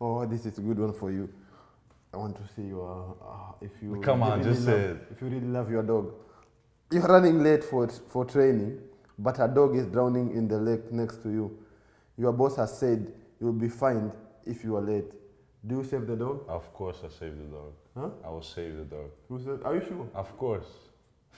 Oh, this is a good one for you. I want to see you. Uh, if you Come on, really just love, say it. If you really love your dog, you're running late for for training, but a dog is drowning in the lake next to you. Your boss has said you will be fined if you are late. Do you save the dog? Of course, I save the dog. Huh? I will save the dog. Who said? Are you sure? Of course.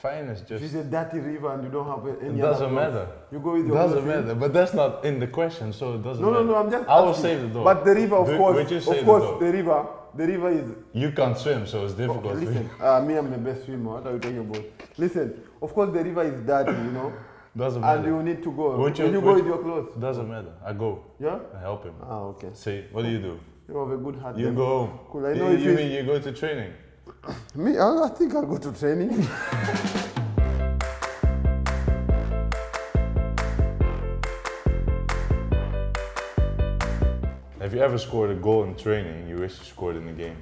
Fine is If it's a dirty river and you don't have any It doesn't matter. You go with your doesn't matter, but that's not in the question, so it doesn't No, no, matter. no. I'm just. I will save the dog. But the river, of Do- course, you of the course, dog? the river, the river is You can't swim, so it's difficult. Okay, listen, uh, me, I'm the best swimmer. What are you talking about? Listen, of course the river is dirty, you know, Doesn't matter. and you need to go. Would you- you go with your clothes? Doesn't matter. I go. Yeah. I help him. Ah, okay. Say, what do you do? You have a good heart. You then. go home. Cool. I know if you mean you go to training? Me, I, I think I'll go to training. Have you ever scored a goal in training you wish you scored in the game?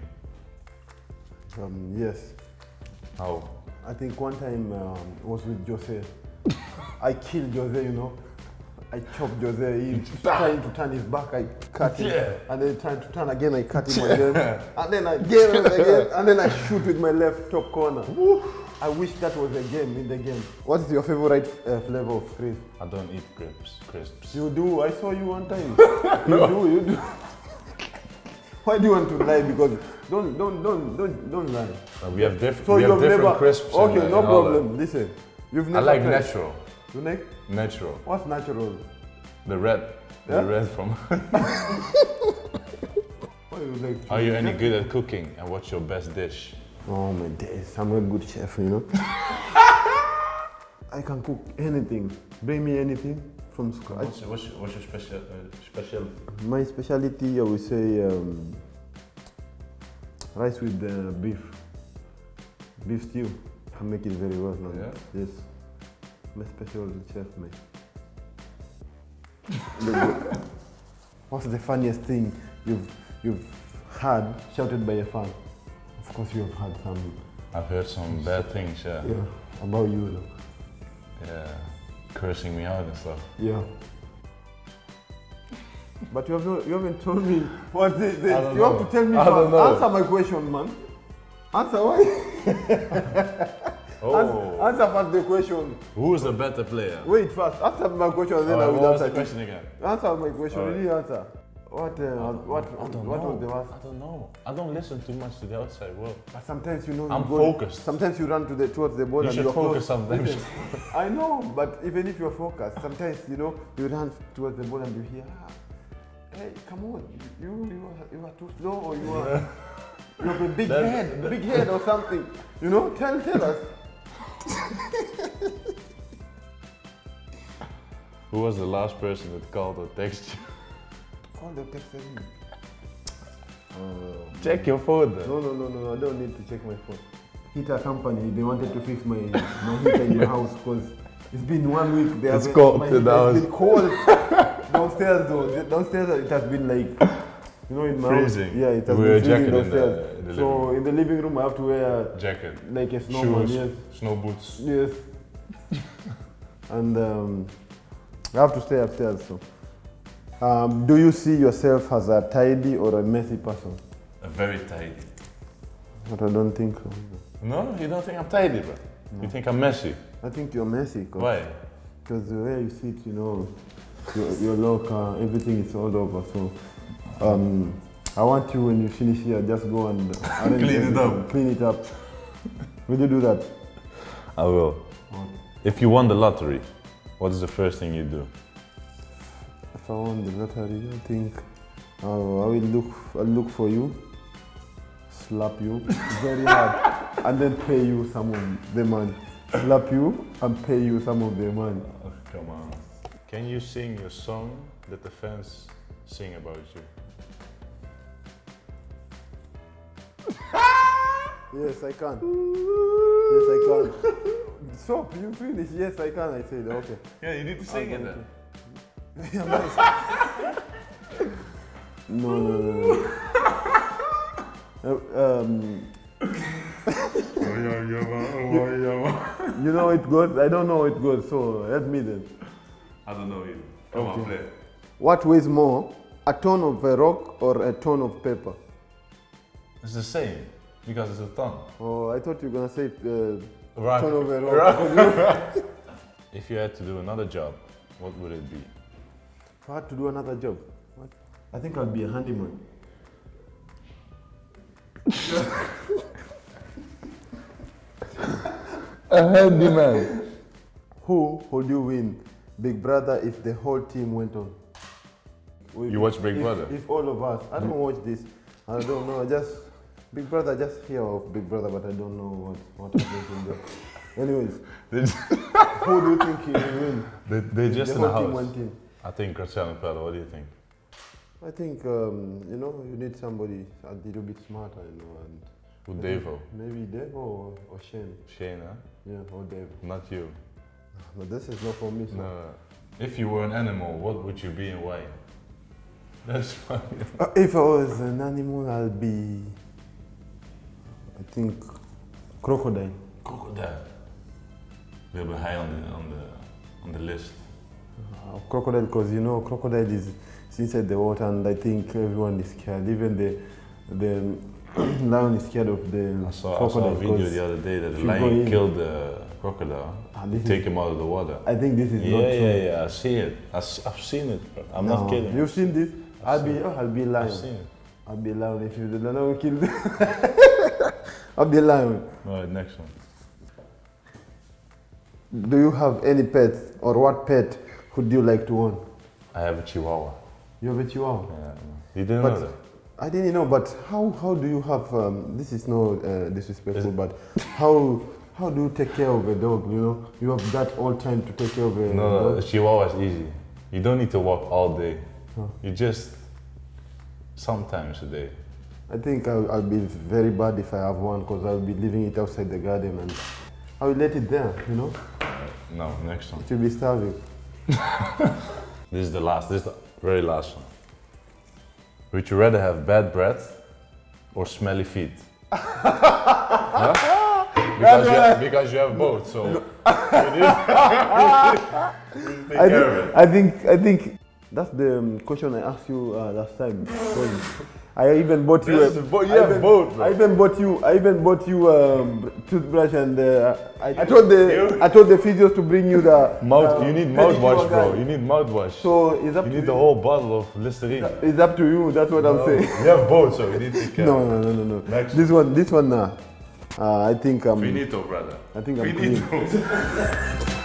um, yes, How? I think one time um, was with Jose. I killed Jose, you know. I chopped Jose. He trying to turn his back. I cut him, Yeah. and then trying to turn again. I cut him again, and then again and again, and then I shoot with my left top corner. I wish that was a game in the game. What is your favorite uh, flavor of crisp? I don't eat crisps. Crisps. You do. I saw you one time. You do. You do. Why do you want to lie? Because don't don't don't don't don't lie. Uh, we have, diff- So we you have have different never. crisps. Okay, and, no and problem. Listen, you've that. I like tried- natural. Like Natural. what's natural? The red. Yeah? The red from. You like? Are you any good at cooking? And what's your best dish? Oh my days, I'm a good chef, you know. I can cook anything. Bring me anything from scratch. What's, what's, your- what's your special uh, specialty? My specialty, I would say, um, rice with uh, beef. Beef stew. I make it very well now. Yeah? Yes. A special chef, mate. What's the funniest thing you've you've had shouted by a fan? Of course, you have had some. I've heard some bad things. Yeah. Yeah, about you though. Yeah. Cursing me out and stuff. Yeah. But you have not, you haven't told me what this is. I don't You have to tell me know. Answer my question, man. Answer why? Oh. Answer, answer first the question. Who's the better player? Wait first. Answer my question, then I will was the question again? Answer my question. Alright. Really answer. What? Uh, what? What know. was the last? I don't know. I don't listen too much to the outside world. But sometimes you know. I'm you go, focused. Sometimes you run to the towards the ball You and should you're focus sometimes. I know, but even if you're focused, sometimes you know you run towards the ball and you hear, ah, hey, come on, you you are, you are too slow or you are you have a big That's- head, big head or something. You know, tell tell us. Who was the last person that called or texted you? Call the text me. Uh, Check your phone then. No, no, no, no, I don't need to check my phone. Heater company, they wanted to fix my, my heater in the house because it's been one week. They It's haven't- cold my in the heater- house. It's been cold downstairs though. Downstairs it has been like, you know, in my Freezing. house. Yeah, it has wear been freezing in the- in the so in the living room I have to wear Jacket, like a snowman. shoes, Yes, snow boots. yes. and um, I have to stay upstairs. So, um, do you see yourself as a tidy or a messy person? A very tidy. But I don't think so. No, you don't think I'm tidy, bro. You think I'm messy? I think you're messy. Cause Why? Because the way you sit, you know, your, your locker, everything is all over. So, um, I want you when you finish here, just go and arrange Clean it everything, up. Clean it up. Will you do that? I will. If you won the lottery, what is the first thing you do? If I won the lottery, I think uh, I will look. I'll look for you, slap you very hard, and then pay you some of the money. Slap you and pay you some of the money. Oh, come on. Can you sing your song that the fans sing about you? Yes, I can. Yes, I can. Stop, you finish. Yes, I can. I said, okay. Yeah, you need to sing it then. No, no, no, no. Uh, um, you know it goes. I don't know it goes. So help me then. I don't know it. Come on, play. What weighs more, a ton of a rock or a ton of paper? It's the same because it's a ton. Oh, I thought you were gonna say uh, Rock. ton of a rock. If you had to do another job, what would it be? If I had to do another job, what? I think I'd be a handyman. A handyman. Who would you win, Big Brother, if the whole team went on? If- You watch Big if- Brother? If all of us, I don't watch this. I don't know. I just Big Brother. I just hear of Big Brother, but I don't know what what happens in there. Anyways, who do you think he will win? They, they're just the in the whole team house. went in. I think Graziano Pellè, what do you think? I think um, you know you need somebody a little bit smarter, you know, and With maybe- Davo? Maybe Devo or, or Shane. Shane, huh? Yeah, or Devo. Not you. But this is not for me. So. No. If you were an animal, what would you be and why? That's funny. Uh, if I was an animal, I'll be. I think crocodile. Crocodile. We have a high on the, on the, on the list. Uh, crocodile, because you know, crocodile is inside the water, and I think everyone is scared. Even the the lion is scared of the I saw, I saw crocodile. a video the other day that if a you go lion killed the crocodile, Ah, take is, him out of the water. I think this is Yeah, not yeah, true. yeah, I see it. I, have seen it. Bro. I'm No, not kidding. You've seen this? I'll be, oh, I'll be I've lion. seen it. I'll be lion if you don't know kill. I'll be lion. Alright, next one. Do you have any pets, or what pet would you like to own? I have a chihuahua. You have a chihuahua. Yeah, you didn't But- know that? I didn't know, but how, how do you have, um, this is no uh, disrespectful, but how, how do you take care of a dog, you know? You have that all time to take care of a No, no, a chihuahua is easy. You don't need to walk all day. Huh. You just sometimes a day. I think I'll, I'll be very bad if I have one, because I'll be leaving it outside the garden and I will let it there, you know? Uh, no, next one. It will be starving. This is the last. This is the very last one. Would you rather have bad breath or smelly feet? Huh? Because, you have, because you have both, so you need, you need to take I think. I think, I think that's the um, question I asked you uh, last time. I even bought you. Yes, a, but you I have even, both. I even bought you. I even bought you um, toothbrush and uh, I, I told the You? I told the physios to bring you the Mouth, the you need mouthwash, bro. guy. You need mouthwash. So it's up you to need you. the whole bottle of Listerine. It's up to you. That's what I'm saying. You have both, so you need to care No, no, no, no, no. Next. This one, this one, uh, uh, I think it. Finito, brother. I think I'm Finito. clean.